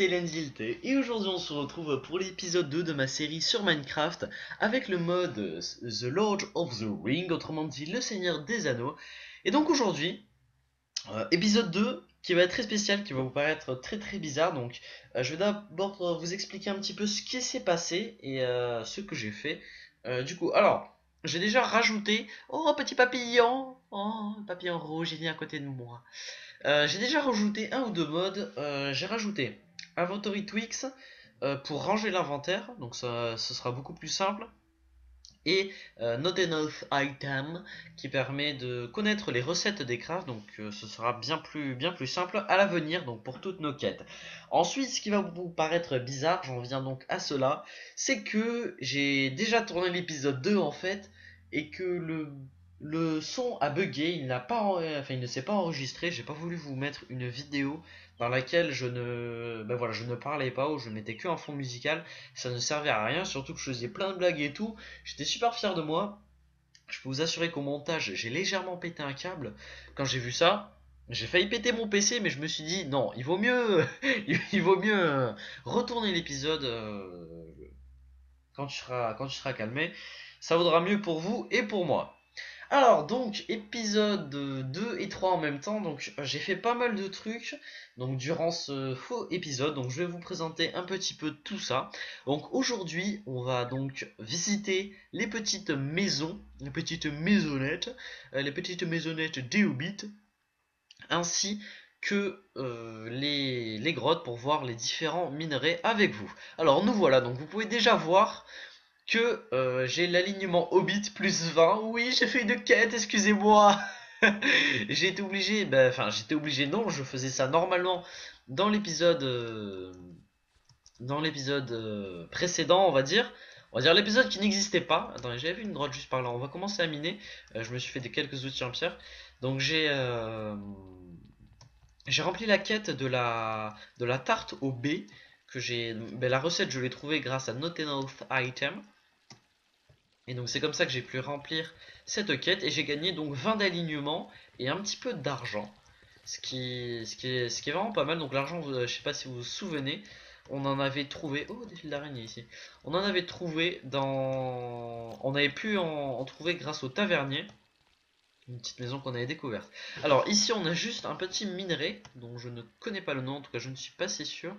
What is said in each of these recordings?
c'est Lenzilt et aujourd'hui on se retrouve pour l'épisode 2 de ma série sur Minecraft avec le mode The Lord of the Ring, autrement dit le Seigneur des Anneaux. Et donc aujourd'hui, euh, épisode 2 qui va être très spécial, qui va vous paraître très très bizarre. Donc euh, je vais d'abord vous expliquer un petit peu ce qui s'est passé et euh, ce que j'ai fait. du coup, alors, j'ai déjà rajouté... Oh, petit papillon Oh, papillon rouge, il est à côté de moi. Euh, j'ai déjà rajouté un ou deux modes. Euh, j'ai rajouté Inventory Tweaks euh, pour ranger l'inventaire, donc ça, ce sera beaucoup plus simple. Et Not Enough Item qui permet de connaître les recettes des crafts, donc ce sera bien plus, bien plus simple à l'avenir, donc pour toutes nos quêtes. Ensuite, ce qui va vous paraître bizarre, j'en viens donc à cela, c'est que j'ai déjà tourné l'épisode 2 en fait, et que le le son a bugué, il n'a pas, enfin il ne s'est pas enregistré. J'ai pas voulu vous mettre une vidéo dans laquelle je ne, ben voilà, je ne parlais pas ou je mettais que un fond musical. Ça ne servait à rien, surtout que je faisais plein de blagues et tout. J'étais super fier de moi. Je peux vous assurer qu'au montage, j'ai légèrement pété un câble. Quand j'ai vu ça, j'ai failli péter mon PC, mais je me suis dit non, il vaut mieux, il vaut mieux euh, retourner l'épisode euh, quand tu seras, quand tu seras calmé. Ça vaudra mieux pour vous et pour moi. Alors donc épisode 2 et 3 en même temps, donc j'ai fait pas mal de trucs donc durant ce faux épisode, donc je vais vous présenter un petit peu tout ça. Donc aujourd'hui on va donc visiter les petites maisons, les petites maisonnettes, euh, les petites maisonnettes d'Eobit, ainsi que euh, les, grottes pour voir les différents minerais avec vous. Alors nous voilà, donc vous pouvez déjà voir que euh, j'ai l'alignement Hobbit plus 20. Oui, j'ai fait une quête, excusez-moi. j'ai été obligé, ben, enfin j'étais obligé, non, je faisais ça normalement dans l'épisode euh, dans l'épisode euh, précédent, on va dire. On va dire l'épisode qui n'existait pas. Attendez, j'avais vu une grotte juste par là. On va commencer à miner. je me suis fait des quelques outils en pierre. Donc j'ai j'ai rempli la quête de la de la tarte au B que j'ai ben, la recette je l'ai trouvée grâce à Not Enough Item et donc c'est comme ça que j'ai pu remplir cette quête et j'ai gagné donc 20 d'alignement et un petit peu d'argent. Ce qui, ce, qui est, ce qui est vraiment pas mal. Donc l'argent, je sais pas si vous vous souvenez, on en avait trouvé... Oh, des fils d'araignée ici. On en avait trouvé dans... On avait pu en, trouver grâce au tavernier. Une petite maison qu'on avait découverte. Alors ici on a juste un petit minerai dont je ne connais pas le nom, en tout cas je ne suis pas si sûr.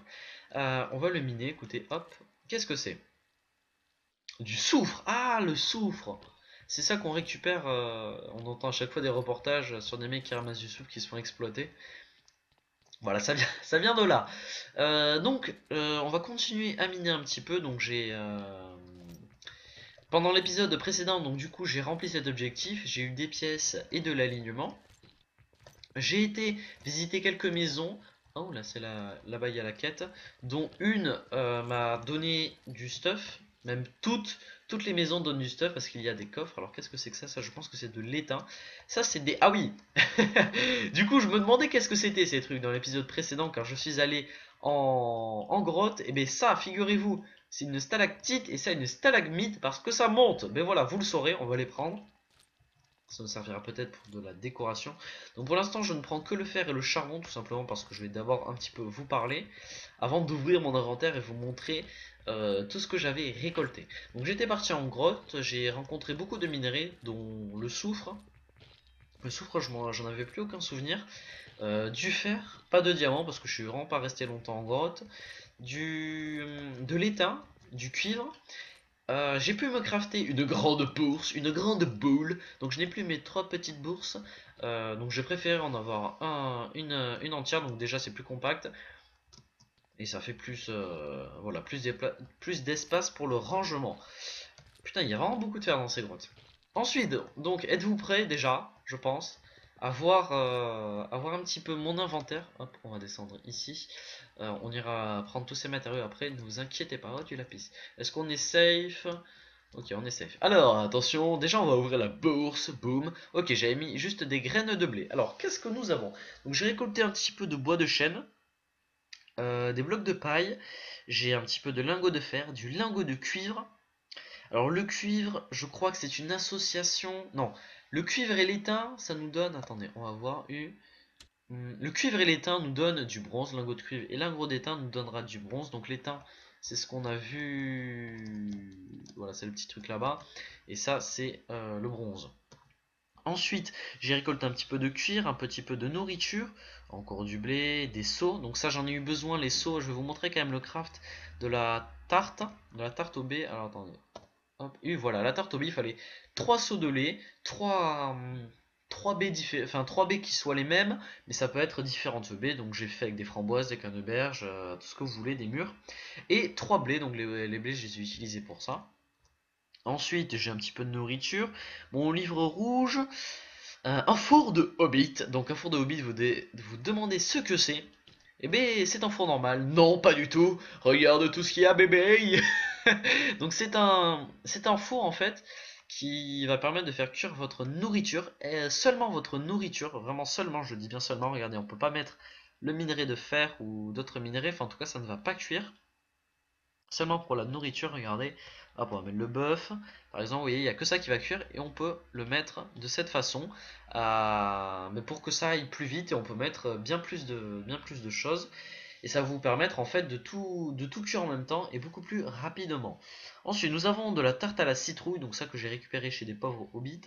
Euh, on va le miner, écoutez, hop. Qu'est-ce que c'est? Du soufre Ah, le soufre C'est ça qu'on récupère. Euh, on entend à chaque fois des reportages sur des mecs qui ramassent du soufre qui se font exploiter. Voilà, ça vient, de là. Euh, donc, on va continuer à miner un petit peu. Donc, j'ai. Pendant l'épisode précédent, donc du coup, j'ai rempli cet objectif. J'ai eu des pièces et de l'alignement. J'ai été visiter quelques maisons. Oh là, c'est là, là-bas, il y a la quête. Dont une m'a donné du stuff même toutes, toutes les maisons donnent du stuff parce qu'il y a des coffres. Alors qu'est-ce que c'est que ça? Ça je pense que c'est de l'étain. Ça c'est des... Ah oui Du coup je me demandais qu'est-ce que c'était ces trucs dans l'épisode précédent quand je suis allé en, en grotte. Et eh bien ça, figurez-vous, c'est une stalactite et ça une stalagmite parce que ça monte. Mais voilà, vous le saurez, on va les prendre. Ça me servira peut-être pour de la décoration. Donc pour l'instant, je ne prends que le fer et le charbon, tout simplement parce que je vais d'abord un petit peu vous parler, avant d'ouvrir mon inventaire et vous montrer euh, tout ce que j'avais récolté. Donc j'étais parti en grotte, j'ai rencontré beaucoup de minerais, dont le soufre. Le soufre, j'en avais plus aucun souvenir. Euh, du fer, pas de diamant parce que je suis vraiment pas resté longtemps en grotte. Du, de l'étain, du cuivre. Euh, j'ai pu me crafter une grande bourse, une grande boule. Donc je n'ai plus mes trois petites bourses. donc j'ai préféré en avoir un, une, une entière. Donc déjà c'est plus compact et ça fait plus euh, voilà plus d'espace pour le rangement putain il y a vraiment beaucoup de fer dans ces grottes ensuite donc êtes-vous prêts déjà je pense euh, un petit peu mon inventaire hop on va descendre ici euh, on ira prendre tous ces matériaux après ne vous inquiétez pas oh, du lapis est-ce qu'on est safe? Ok, on est safe. Alors, attention, déjà on va ouvrir la bourse, boum. Ok, j'avais mis juste des graines de blé. Alors, qu'est-ce que nous avons? Donc, j'ai récolté un petit peu de bois de chêne. Euh, des blocs de paille, j'ai un petit peu de lingot de fer, du lingot de cuivre. Alors le cuivre, je crois que c'est une association... Non, le cuivre et l'étain, ça nous donne... Attendez, on va voir. hum, le cuivre et l'étain nous donnent du bronze, lingot de cuivre et lingot d'étain nous donnera du bronze. Donc l'étain, c'est ce qu'on a vu. Voilà, c'est le petit truc là-bas. Et ça, c'est euh, le bronze. Ensuite, j'ai récolté un petit peu de cuir, un petit peu de nourriture, encore du blé, des seaux. Donc ça, j'en ai eu besoin, les seaux. Je vais vous montrer quand même le craft de la tarte, de la tarte au B. Alors attendez. Et voilà, la tarte au B, il fallait 3 seaux de lait, 3, 3 baies, enfin, 3 baies qui soient les mêmes, mais ça peut être différentes baies. Donc j'ai fait avec des framboises, des canneberges, euh, tout ce que vous voulez, des mûres. Et 3 blés, donc les, les blés, je les ai utilisés pour ça. Ensuite, j'ai un petit peu de nourriture. Mon livre rouge. Euh, un four de Hobbit. Donc un four de Hobbit, vous, vous demandez ce que c'est. Eh bien, c'est un four normal. Non, pas du tout. Regarde tout ce qu'il y a, bébé. Donc c'est un, c'est un four en fait qui va permettre de faire cuire votre nourriture. Et seulement votre nourriture. Vraiment seulement, je dis bien seulement. Regardez, on peut pas mettre le minerai de fer ou d'autres minerais. Enfin, en tout cas, ça ne va pas cuire. Seulement pour la nourriture, regardez. Hop, on va mettre le bœuf. Par exemple, vous voyez, il n'y a que ça qui va cuire et on peut le mettre de cette façon. Euh, mais pour que ça aille plus vite et on peut mettre bien plus de, bien plus de choses. Et ça va vous permettre en fait de tout, de cuire en même temps et beaucoup plus rapidement. Ensuite, nous avons de la tarte à la citrouille, donc ça que j'ai récupéré chez des pauvres hobbits.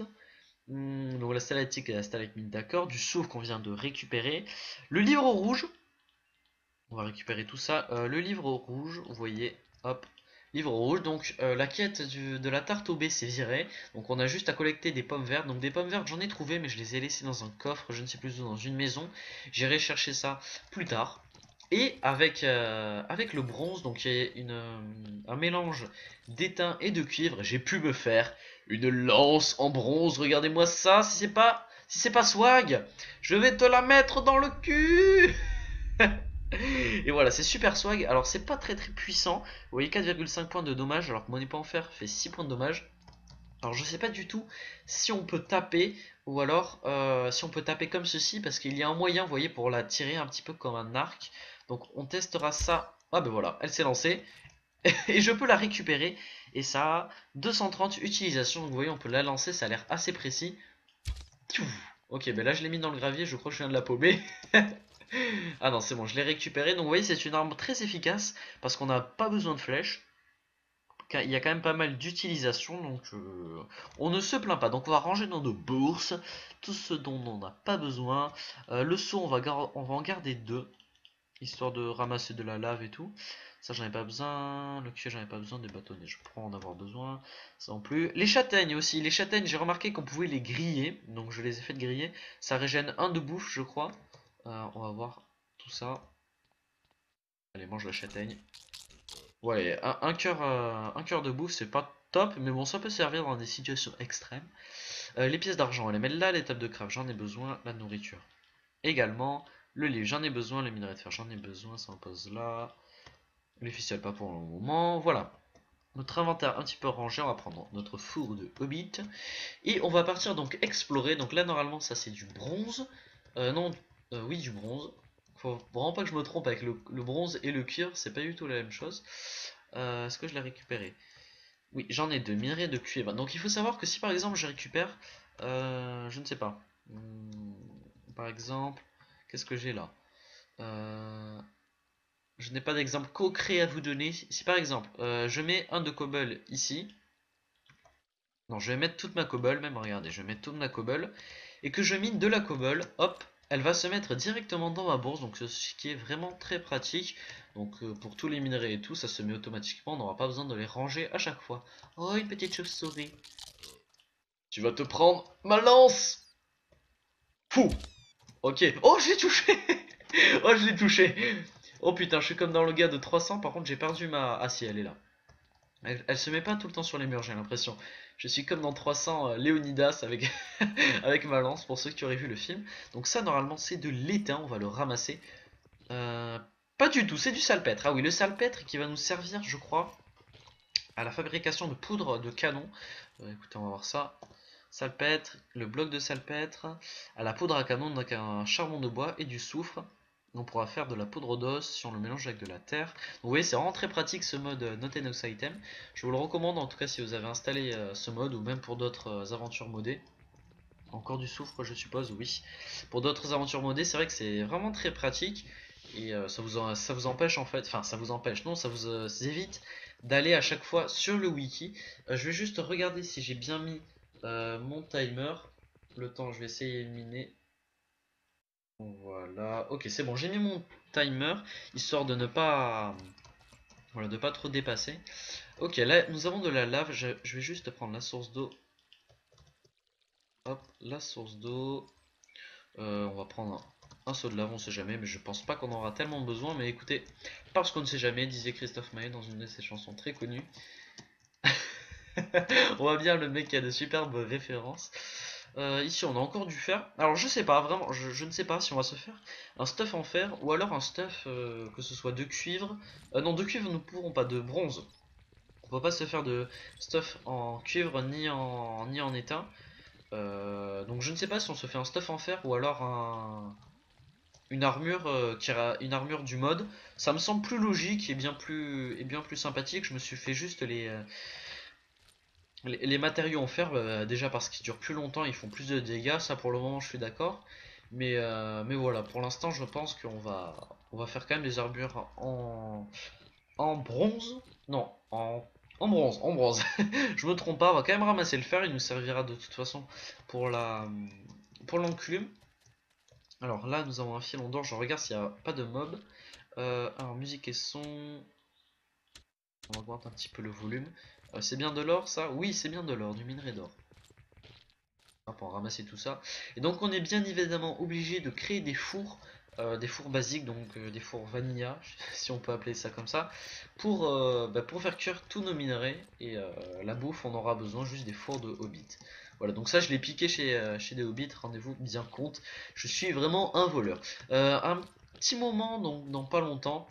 Hmm, donc la stalactique et la stalagmite d'accord, du soufre qu'on vient de récupérer. Le livre rouge, on va récupérer tout ça. Euh, le livre rouge, vous voyez, hop, Livre rouge, donc euh, la quête de la tarte au B c'est viré. Donc on a juste à collecter des pommes vertes. Donc des pommes vertes j'en ai trouvé mais je les ai laissées dans un coffre, je ne sais plus où, dans une maison. J'irai chercher ça plus tard. Et avec, euh, avec le bronze, donc il y a une, euh, un mélange d'étain et de cuivre, j'ai pu me faire une lance en bronze. Regardez-moi ça, si c'est pas, si c'est pas swag, je vais te la mettre dans le cul Et voilà, c'est super swag. Alors, c'est pas très très puissant. Vous voyez, 4,5 points de dommage, alors que mon épée en fer fait 6 points de dommage. Alors, je sais pas du tout si on peut taper, ou alors euh, si on peut taper comme ceci, parce qu'il y a un moyen, vous voyez, pour la tirer un petit peu comme un arc. Donc, on testera ça. Ah ben voilà, elle s'est lancée. Et je peux la récupérer. Et ça a 230 utilisations. Donc, vous voyez, on peut la lancer, ça a l'air assez précis. Ok, ben là, je l'ai mis dans le gravier, je crois que je viens de la paumer. ah non, c'est bon, je l'ai récupéré. Donc vous voyez, c'est une arme très efficace parce qu'on n'a pas besoin de flèches. Il y a quand même pas mal d'utilisation, donc euh, on ne se plaint pas. Donc on va ranger dans nos bourses tout ce dont on n'a pas besoin. Euh, le va, on va en garder deux, histoire de ramasser de la lave et tout. Ça, j'en ai pas besoin. Le cuir, j'en ai pas besoin. Des bâtonnets, je prends en avoir besoin. Ça non plus. Les châtaignes aussi. Les châtaignes, j'ai remarqué qu'on pouvait les griller. Donc, je les ai fait griller. Ça régène un de bouffe, je crois. Euh, on va voir tout ça. Allez, mange la châtaigne. Ouais, un, cœur euh, un cœur de bouffe, c'est pas top, mais bon, ça peut servir dans des situations extrêmes. Euh, les pièces d'argent, on les met là, l'étape de craft, j'en ai besoin, la nourriture. Également, le livre, j'en ai besoin, les minerais de fer, j'en ai besoin, ça en pose là. Les ficelles, pas pour le moment, voilà. Notre inventaire un petit peu rangé, on va prendre notre four de hobbit. Et on va partir donc explorer, donc là normalement ça c'est du bronze. non, euh, oui, du bronze. Faut vraiment pas que je me trompe avec le, bronze et le cuir, c'est pas du tout la même chose. Euh, est-ce que je l'ai récupéré? Oui, j'en ai deux, minerais de cuivre. Donc il faut savoir que si par exemple je récupère, euh, je ne sais pas, hmm, par exemple, qu'est-ce que j'ai là? Je n'ai pas d'exemple concret à vous donner. Si par exemple, je mets un de cobble ici, non, je vais mettre toute ma cobble, même regardez, je vais mettre toute ma cobble, et que je mine de la cobble, hop, elle va se mettre directement dans ma bourse, donc ce qui est vraiment très pratique. Donc euh, pour tous les minerais et tout, ça se met automatiquement, on n'aura pas besoin de les ranger à chaque fois. Oh, une petite chauve-souris. Tu vas te prendre ma lance Fou Ok. Oh, je l'ai touché Oh, je l'ai touché Oh putain, je suis comme dans le gars de 300, par contre j'ai perdu ma... Ah si, elle est là. Elle, se met pas tout le temps sur les murs, j'ai l'impression. Je suis comme dans 300 euh, Léonidas avec, avec ma lance, pour ceux qui auraient vu le film. Donc ça, normalement, c'est de l'étain, on va le ramasser. Euh, pas du tout, c'est du salpêtre. Ah oui, le salpêtre qui va nous servir, je crois, à la fabrication de poudre de canon. Euh, écoutez, on va voir ça. Salpêtre, le bloc de salpêtre, à la poudre à canon, donc un charbon de bois et du soufre on pourra faire de la poudre d'os si on le mélange avec de la terre. Vous voyez, c'est vraiment très pratique ce mode euh, Not Item. Je vous le recommande en tout cas si vous avez installé euh, ce mode ou même pour d'autres euh, aventures modées. Encore du soufre, je suppose, oui. Pour d'autres aventures modées, c'est vrai que c'est vraiment très pratique. Et ça, vous empêche en fait, enfin ça vous empêche, non, ça vous évite d'aller à chaque fois sur le wiki. Je vais juste regarder si j'ai bien mis mon timer. Le temps, je vais essayer de miner. Voilà, ok c'est bon, j'ai mis mon timer, histoire de ne pas... Voilà, de pas trop dépasser. Ok, là nous avons de la lave, je vais juste prendre la source d'eau Hop, la source d'eau. Euh, on va prendre un, seau de lave, on sait jamais, mais je pense pas qu'on aura tellement besoin. Mais écoutez, parce qu'on ne sait jamais, disait Christophe Maé dans une de ses chansons très connues. on voit bien le mec qui a de superbes références. Euh, ici, on a encore du fer. Alors, je sais pas, vraiment, je, ne sais pas si on va se faire un stuff en fer ou alors un stuff, euh, que ce soit de cuivre. non, de cuivre, nous pourrons pas, de bronze. On peut pas se faire de stuff en cuivre ni en, ni en étain. Euh, donc je ne sais pas si on se fait un stuff en fer ou alors un, une armure euh, qui une armure du mode. Ça me semble plus logique et bien plus et bien plus sympathique. Je me suis fait juste les euh, les, matériaux en fer bah, déjà parce qu'ils durent plus longtemps, ils font plus de dégâts. Ça pour le moment je suis d'accord. Mais mais voilà, pour l'instant je pense qu'on va on va faire quand même des armures en en bronze. Non, en en bronze, en bronze. je me trompe pas, on va quand même ramasser le fer, il nous servira de toute façon pour la pour l'enclume. Alors là, nous avons un filon d'or, je regarde s'il n'y a pas de mob. Euh, alors, musique et son. On va un petit peu le volume. Euh, c'est bien de l'or ça? Oui, c'est bien de l'or, du minerai d'or. Pour ramasser tout ça. Et donc on est bien évidemment obligé de créer des fours euh, des fours basiques, donc euh, des fours vanilla, si on peut appeler ça comme ça, pour, bah, pour faire cuire tous nos minerais. Et la bouffe, on aura besoin juste des fours de hobbit. Voilà, donc ça je l'ai piqué chez, chez des hobbits, rendez-vous bien compte. Je suis vraiment un voleur. un petit moment, donc dans pas longtemps,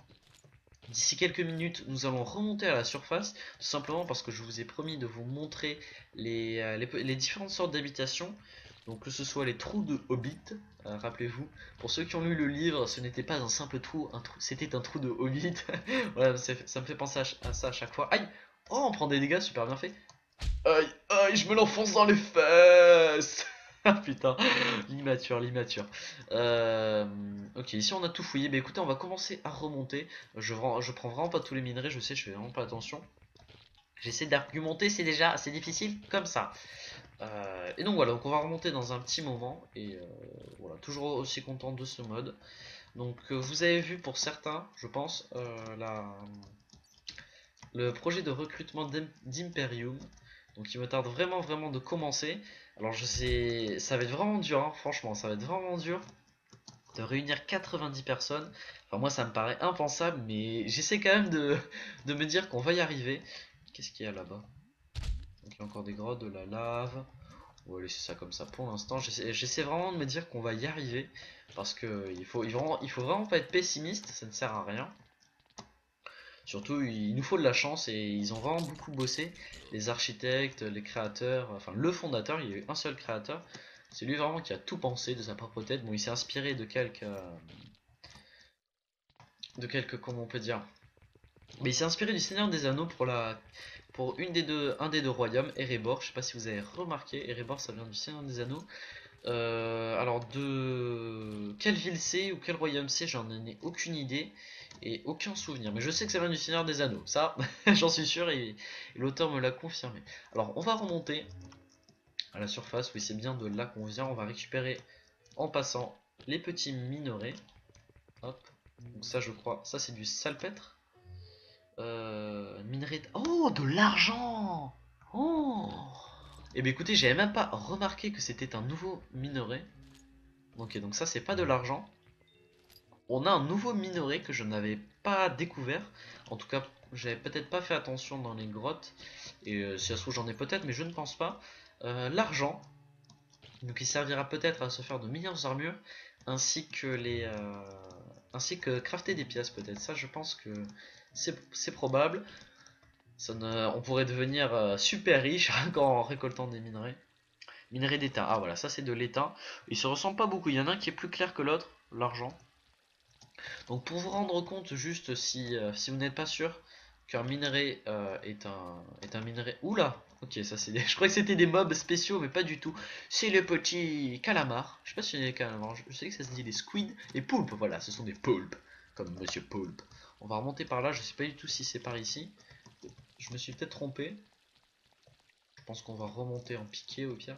D'ici quelques minutes, nous allons remonter à la surface, tout simplement parce que je vous ai promis de vous montrer les, les différentes sortes d'habitations. Donc que ce soit les trous de Hobbit, euh, rappelez-vous, pour ceux qui ont lu le livre, ce n'était pas un simple trou, c'était un trou de Hobbit. voilà, ça me fait penser à, ça à chaque fois. Aïe Oh, on prend des dégâts, super bien fait. Aïe, aïe, je me l'enfonce dans les fesses putain, l'immature, l'immature. Euh, ok, ici on a tout fouillé. Mais écoutez, on va commencer à remonter. Je, prends vraiment pas tous les minerais, je sais, je fais vraiment pas attention. J'essaie d'argumenter, c'est déjà assez difficile comme ça. Euh, et donc voilà, on va remonter dans un petit moment. Et euh, voilà, toujours aussi content de ce mode. Donc vous avez vu pour certains, je pense, la, le projet de recrutement d'Imperium. Donc il me tarde vraiment vraiment de commencer. Alors je sais, ça va être vraiment dur, hein, franchement, ça va être vraiment dur de réunir 90 personnes. Enfin moi ça me paraît impensable, mais j'essaie quand même de, me dire qu'on va y arriver. Qu'est-ce qu'il y a là-bas? Il y a encore des grottes, de la lave. On va laisser ça comme ça pour l'instant. J'essaie vraiment de me dire qu'on va y arriver. Parce que il faut, il, faut vraiment pas être pessimiste, ça ne sert à rien. Surtout, il nous faut de la chance et ils ont vraiment beaucoup bossé. Les architectes, les créateurs, enfin le fondateur, il y a eu un seul créateur. C'est lui vraiment qui a tout pensé de sa propre tête. Bon, il s'est inspiré de quelques... De quelques, comment on peut dire Mais il s'est inspiré du Seigneur des Anneaux pour la pour un des deux royaumes, Erebor. Je sais pas si vous avez remarqué, Erebor ça vient du Seigneur des Anneaux. Euh, alors de quelle ville c'est ou quel royaume c'est, j'en ai aucune idée et aucun souvenir. Mais je sais que ça vient du Seigneur des Anneaux, ça j'en suis sûr et, l'auteur me l'a confirmé. Alors on va remonter à la surface, oui c'est bien de là qu'on vient, on va récupérer en passant les petits minerais. Hop, donc ça je crois, ça c'est du salpêtre. Euh, minerai... Oh, de l'argent Oh Et eh bien écoutez, j'avais même pas remarqué que c'était un nouveau minerai. Ok, donc ça c'est pas de l'argent. On a un nouveau minerai que je n'avais pas découvert. En tout cas, j'avais peut-être pas fait attention dans les grottes. Et euh, si ça se trouve, j'en ai peut-être, mais je ne pense pas. Euh, l'argent. Donc il servira peut-être à se faire de meilleures armures. Ainsi que les... Euh, ainsi que crafter des pièces peut-être. Ça, je pense que c'est probable. On pourrait devenir euh, super riche en récoltant des minerais. Minerais d'état. Ah voilà, ça c'est de l'état. Ils se ressemblent pas beaucoup. Il y en a un qui est plus clair que l'autre, l'argent. Donc pour vous rendre compte juste si, euh, si vous n'êtes pas sûr qu'un minerai euh, est, un, est un minerai... Oula Ok, ça c'est Je crois que c'était des mobs spéciaux, mais pas du tout. C'est le petit calamar. Je sais pas si c'est des calamars. Je sais que ça se dit des squids. Les poulpes, voilà, ce sont des poulpes. Comme Monsieur Poulpe. On va remonter par là, je sais pas du tout si c'est par ici. Je me suis peut-être trompé. Je pense qu'on va remonter en piqué au pire.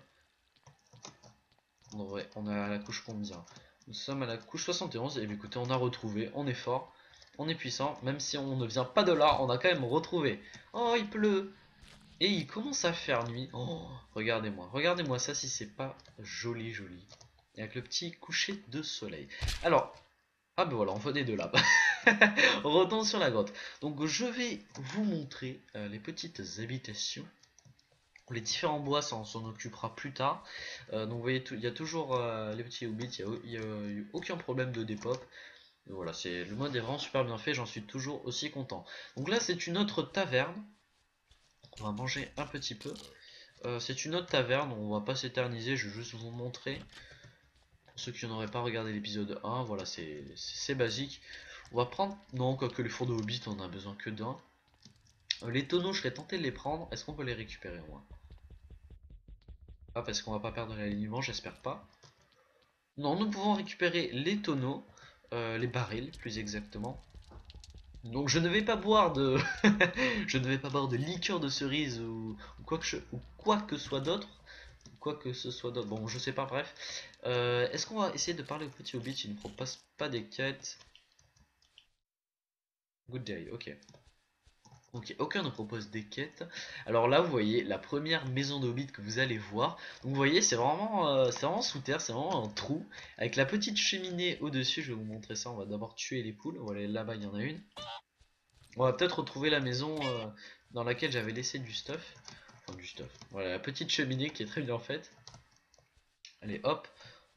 On, on est à la couche combien? Nous sommes à la couche 71. Et écoutez, on a retrouvé. On est fort. On est puissant. Même si on ne vient pas de là, on a quand même retrouvé. Oh, il pleut. Et il commence à faire nuit. Oh, regardez-moi. Regardez-moi ça si c'est pas joli, joli. Et avec le petit coucher de soleil. Alors, ah ben voilà, on venait de là. on retourne sur la grotte. Donc je vais vous montrer euh, les petites habitations les différents bois, ça on s'en occupera plus tard. Euh, donc vous voyez, il y a toujours euh, les petits hobbits, il n'y a, eu aucun problème de dépop. voilà, c'est le mode est vraiment super bien fait, j'en suis toujours aussi content. Donc là c'est une autre taverne. On va manger un petit peu. C'est une autre taverne, on va pas s'éterniser, je vais juste vous montrer. Pour ceux qui n'auraient pas regardé l'épisode 1, voilà, c'est basique. On va prendre... Non, que les fours de hobbit, on a besoin que d'un. Les tonneaux, je serais tenté de les prendre. Est-ce qu'on peut les récupérer au moins? Ah, parce qu'on va pas perdre l'alignement, j'espère pas. Non, nous pouvons récupérer les tonneaux, euh, les barils plus exactement. Donc je ne vais pas boire de, je ne vais pas boire de liqueur de cerise ou, quoi que que soit d'autre, quoi que ce soit d'autre. Bon, je sais pas. Bref, euh, est-ce qu'on va essayer de parler au petit hobbit Il ne propose pas des quêtes? Good day. Ok. Donc aucun ne propose des quêtes. Alors là vous voyez la première maison d'Hobbit que vous allez voir. Donc vous voyez c'est vraiment, euh, vraiment sous terre, c'est vraiment un trou. Avec la petite cheminée au dessus, je vais vous montrer ça. On va d'abord tuer les poules. Voilà là-bas il y en a une. On va peut-être retrouver la maison euh, dans laquelle j'avais laissé du stuff. Enfin du stuff. Voilà la petite cheminée qui est très bien faite. Allez hop,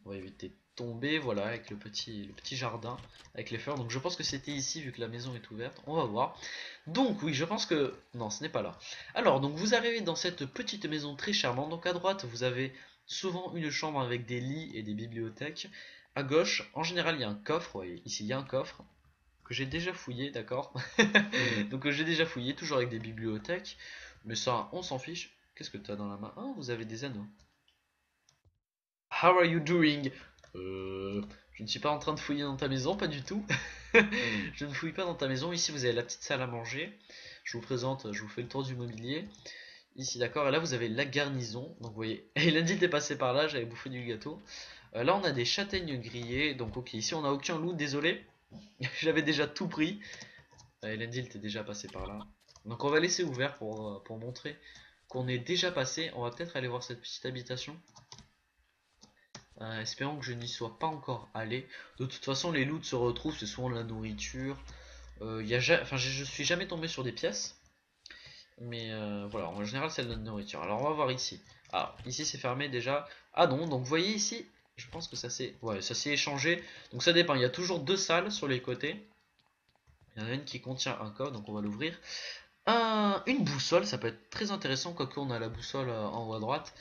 on va éviter tomber, voilà, avec le petit, le petit jardin, avec les fleurs. Donc je pense que c'était ici, vu que la maison est ouverte. On va voir. Donc oui, je pense que... Non, ce n'est pas là. Alors, donc vous arrivez dans cette petite maison très charmante. Donc à droite, vous avez souvent une chambre avec des lits et des bibliothèques. À gauche, en général, il y a un coffre. voyez, ici, il y a un coffre que j'ai déjà fouillé, d'accord? Donc j'ai déjà fouillé, toujours avec des bibliothèques. Mais ça, on s'en fiche. Qu'est-ce que tu as dans la main? Ah, vous avez des anneaux. How are you doing? Euh, je ne suis pas en train de fouiller dans ta maison, pas du tout. je ne fouille pas dans ta maison. Ici, vous avez la petite salle à manger. Je vous présente, je vous fais le tour du mobilier. Ici, d'accord. Et là, vous avez la garnison. Donc, vous voyez, Elendil est passé par là, j'avais bouffé du gâteau. Euh, là, on a des châtaignes grillées. Donc, ok, ici, on n'a aucun loup, désolé. J'avais déjà tout pris. Euh, Elendil était déjà passé par là. Donc, on va laisser ouvert pour, euh, pour montrer qu'on est déjà passé. On va peut-être aller voir cette petite habitation. Euh, espérons que je n'y sois pas encore allé. De toute façon, les loots se retrouvent, c'est souvent de la nourriture. Euh, y a enfin, je, suis jamais tombé sur des pièces. Mais euh, voilà, en général, c'est de la nourriture. Alors, on va voir ici. Ah, ici, c'est fermé déjà. Ah non, donc vous voyez ici, je pense que ça s'est ouais, échangé. Donc, ça dépend. Il y a toujours deux salles sur les côtés. Il y en a une qui contient un code, donc on va l'ouvrir une boussole, ça peut être très intéressant, quoique on a la boussole euh, en haut à droite,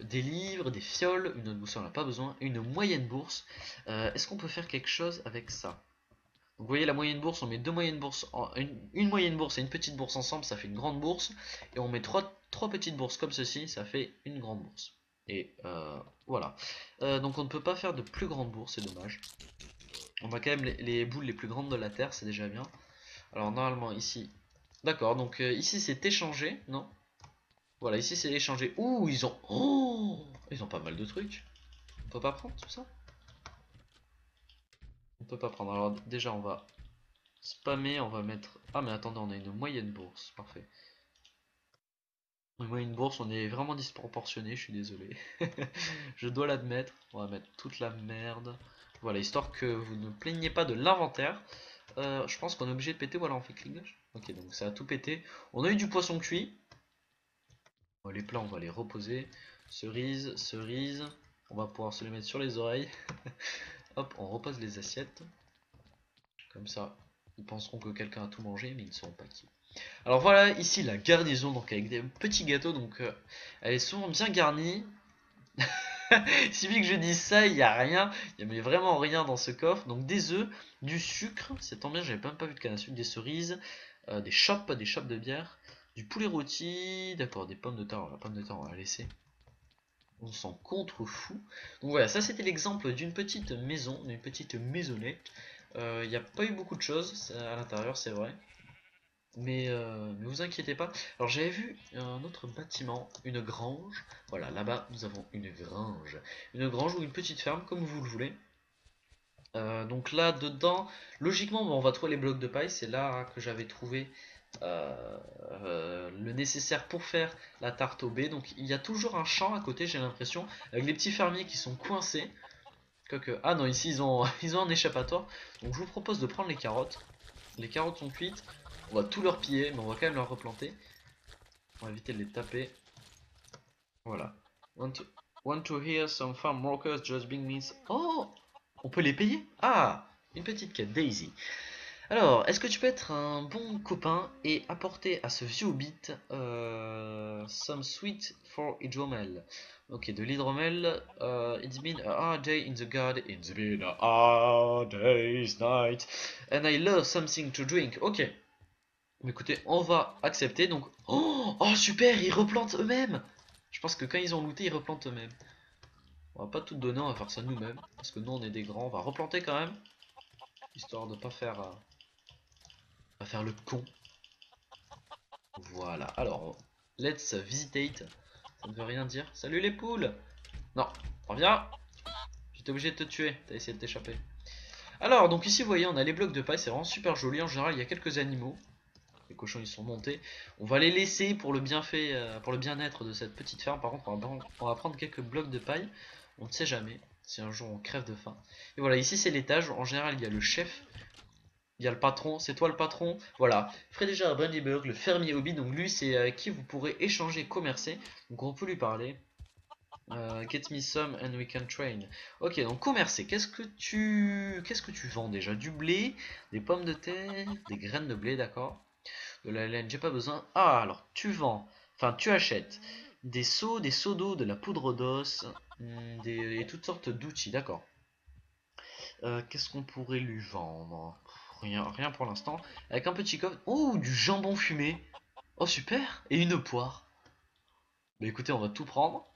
des livres, des fioles, une autre boussole on n'a pas besoin, une moyenne bourse. Euh, est-ce qu'on peut faire quelque chose avec ça? Vous voyez la moyenne bourse, on met deux moyennes bourses, une, moyenne bourse et une petite bourse ensemble, ça fait une grande bourse. Et on met trois, petites bourses comme ceci, ça fait une grande bourse. Et euh, voilà. donc on ne peut pas faire de plus grande bourse, c'est dommage. On a quand même les, boules les plus grandes de la Terre, c'est déjà bien. Alors normalement ici, D'accord, donc euh, ici c'est échangé, non? Voilà, ici c'est échangé. Ouh, ils ont... Oh Ils ont pas mal de trucs. On peut pas prendre tout ça? On peut pas prendre. Alors déjà on va spammer, on va mettre... Ah mais attendez, on a une moyenne bourse, parfait. Une moyenne bourse, on est vraiment disproportionné, je suis désolé. je dois l'admettre. On va mettre toute la merde. Voilà, histoire que vous ne plaignez pas de l'inventaire. Euh, je pense qu'on est obligé de péter. Voilà, on fait clic. Ok, donc ça a tout pété. On a eu du poisson cuit. les plats, on va les reposer. Cerise, cerise. On va pouvoir se les mettre sur les oreilles. Hop, on repose les assiettes. Comme ça, ils penseront que quelqu'un a tout mangé, mais ils ne sauront pas qui. Alors voilà, ici la garnison, donc avec des petits gâteaux. Donc euh, elle est souvent bien garnie. si vite que je dis ça, il n'y a rien, il n'y a vraiment rien dans ce coffre. Donc des œufs, du sucre, c'est tant bien, j'avais même pas vu de canne à sucre, des cerises, euh, des shops, des shops de bière, du poulet rôti, d'accord, des pommes de terre, la pomme de terre on va laisser. On s'en contrefou. Donc voilà, ça c'était l'exemple d'une petite maison, d'une petite maisonnette. Euh, il n'y a pas eu beaucoup de choses à l'intérieur, c'est vrai. Mais euh, ne vous inquiétez pas. Alors j'avais vu un autre bâtiment, une grange. Voilà, là-bas nous avons une grange. Une grange ou une petite ferme, comme vous le voulez. Euh, donc là, dedans, logiquement, on va trouver les blocs de paille. C'est là que j'avais trouvé euh, le nécessaire pour faire la tarte au baies. Donc il y a toujours un champ à côté, j'ai l'impression, avec les petits fermiers qui sont coincés. Quoique, ah non, ici ils ont, ils un échappatoire. Donc je vous propose de prendre les carottes. Les carottes sont cuites. On va tout leur piller, mais on va quand même leur replanter. On va éviter de les taper. Voilà. Want to, want hear some farm workers just being means. Oh On peut les payer? Ah Une petite quête, Daisy. Alors, est-ce que tu peux être un bon copain et apporter à ce vieux hobbit euh, some sweet for hydromel Ok, de l'hydromel. Uh, it's been a hard day in the garden. It's been a hard day's night. And I love something to drink. Ok. Écoutez, on va accepter. Donc, oh, oh super, ils replantent eux-mêmes. Je pense que quand ils ont looté, ils replantent eux-mêmes. On va pas tout donner, on va faire ça nous-mêmes. Parce que nous, on est des grands. On va replanter quand même. Histoire de pas faire... Euh, va faire le con. Voilà. Alors, let's visitate. Ça ne veut rien dire. Salut les poules Non, reviens J'étais obligé de te tuer. T'as essayé de t'échapper. Alors, donc ici, vous voyez, on a les blocs de paille. C'est vraiment super joli. En général, il y a quelques animaux. Les cochons, ils sont montés. On va les laisser pour le bienfait, euh, pour le bien-être de cette petite ferme. Par contre, on va prendre quelques blocs de paille. On ne sait jamais si un jour on crève de faim. Et voilà, ici c'est l'étage. En général, il y a le chef il y a le patron, c'est toi le patron. Voilà, Frédéric Brandyburg, le fermier hobby. Donc lui, c'est avec qui vous pourrez échanger, commercer. Donc on peut lui parler. Euh, get me some and we can train. Ok, donc commercer. Qu'est-ce que tu, qu'est-ce que tu vends déjà? Du blé, des pommes de terre, des graines de blé, d'accord? De la laine, j'ai pas besoin. Ah, alors tu vends, enfin tu achètes des seaux, des seaux d'eau, de la poudre d'os, des et toutes sortes d'outils, d'accord. Euh, qu'est-ce qu'on pourrait lui vendre? Rien, rien pour l'instant. Avec un petit coffre. Oh, du jambon fumé. Oh, super. Et une poire. Bah écoutez, on va tout prendre.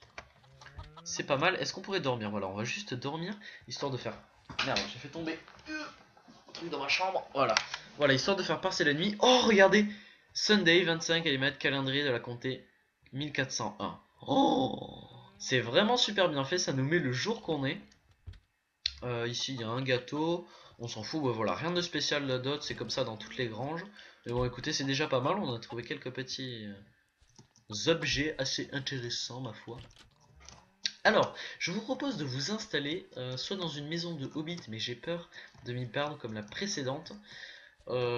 C'est pas mal. Est-ce qu'on pourrait dormir? Voilà, on va juste dormir, histoire de faire... Merde, j'ai fait tomber truc dans ma chambre. Voilà. Voilà, histoire de faire passer la nuit. Oh, regardez Sunday, 25 mm, calendrier de la comté 1401. Oh C'est vraiment super bien fait, ça nous met le jour qu'on est. Euh, ici, il y a un gâteau on s'en fout, voilà, rien de spécial d'autre, c'est comme ça dans toutes les granges. Mais bon, écoutez, c'est déjà pas mal, on a trouvé quelques petits euh, objets assez intéressants, ma foi. Alors, je vous propose de vous installer euh, soit dans une maison de hobbit, mais j'ai peur de m'y perdre comme la précédente,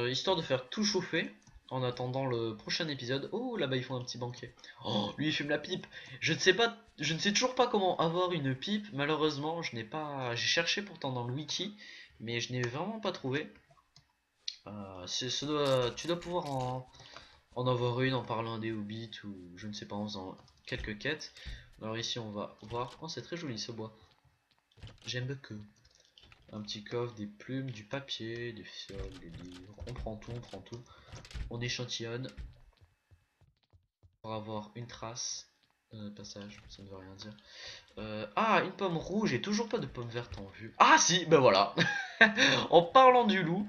histoire de faire tout chauffer en attendant le prochain épisode. Oh, là-bas ils font un petit banquet. Oh, lui il fume la pipe. Je ne sais pas, je ne sais toujours pas comment avoir une pipe. Malheureusement, je n'ai pas, j'ai cherché pourtant dans le wiki mais je n'ai vraiment pas trouvé. Euh, tu dois pouvoir en, avoir une en parlant des hobbits ou je ne sais pas en faisant quelques quêtes. Alors ici on va voir. Oh c'est très joli ce bois. J'aime beaucoup. Un petit coffre, des plumes, du papier, des fioles, des livres. On prend tout, on prend tout. On échantillonne. Pour avoir une trace. Euh, passage, ça ne veut rien dire. Euh, ah, une pomme rouge et toujours pas de pomme verte en vue. Ah si, ben voilà. en parlant du loup,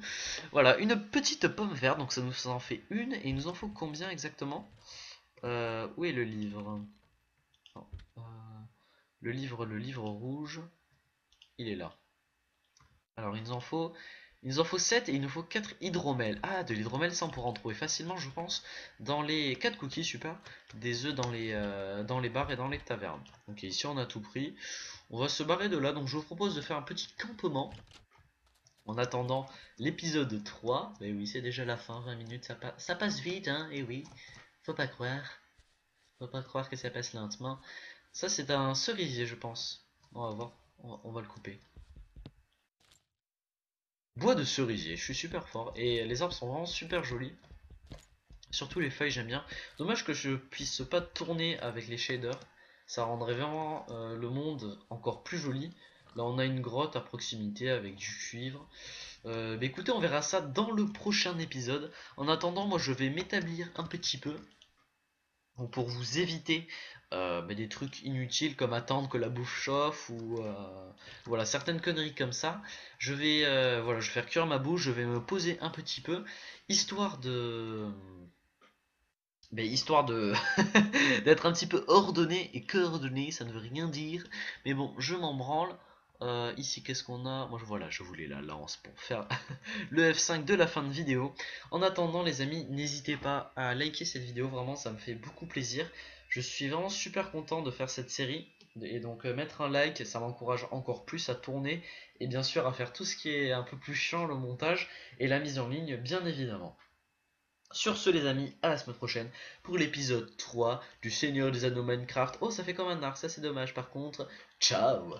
voilà, une petite pomme verte, donc ça nous en fait une, et il nous en faut combien exactement? Euh, Où est le livre? Le livre, le livre rouge, il est là. Alors il nous en faut il nous en faut 7 et il nous faut 4 hydromel. Ah, de l'hydromel, ça on pourra en trouver facilement, je pense, dans les 4 cookies, super. Des œufs dans les, euh, dans les bars et dans les tavernes. Ok, ici on a tout pris. On va se barrer de là, donc je vous propose de faire un petit campement. En attendant l'épisode 3. Mais oui, c'est déjà la fin, 20 minutes, ça, passe vite, hein, et oui. Faut pas croire. Faut pas croire que ça passe lentement. Ça, c'est un cerisier, je pense. On va voir, on va le couper. Bois de cerisier, je suis super fort. Et les arbres sont vraiment super jolis. Surtout les feuilles, j'aime bien. Dommage que je puisse pas tourner avec les shaders. Ça rendrait vraiment euh, le monde encore plus joli. Là, on a une grotte à proximité avec du cuivre. Euh, bah écoutez, on verra ça dans le prochain épisode. En attendant, moi je vais m'établir un petit peu pour vous éviter euh, bah, des trucs inutiles comme attendre que la bouffe chauffe ou euh, voilà certaines conneries comme ça. Je vais voilà, je vais faire cuire ma bouche, je vais me poser un petit peu histoire de mais histoire de d'être un petit peu ordonné et coordonné, ça ne veut rien dire. Mais bon, je m'en branle. Euh, ici, qu'est-ce qu'on a? Moi, voilà, je voulais la lance pour faire le F5 de la fin de vidéo. En attendant, les amis, n'hésitez pas à liker cette vidéo. Vraiment, ça me fait beaucoup plaisir. Je suis vraiment super content de faire cette série. Et donc, euh, mettre un like, ça m'encourage encore plus à tourner. Et bien sûr, à faire tout ce qui est un peu plus chiant, le montage et la mise en ligne, bien évidemment. Sur ce les amis, à la semaine prochaine pour l'épisode 3 du Seigneur des Anneaux Minecraft. Oh ça fait comme un arc, ça c'est dommage par contre. Ciao